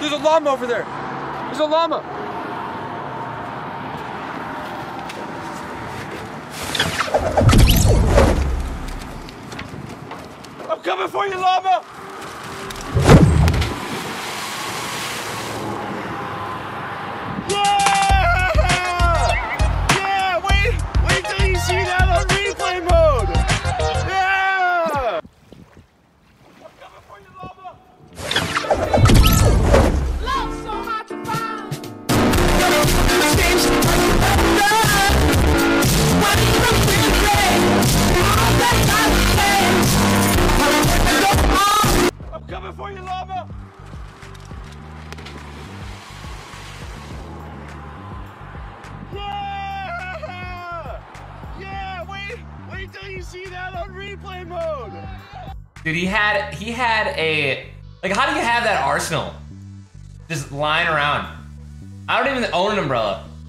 There's a llama over there. There's a llama. I'm coming for you, llama. For you, llama. Yeah! Yeah! Wait! Wait till you see that on replay mode. Dude, he had he had a like how do you have that arsenal? Just lying around. I don't even own an umbrella.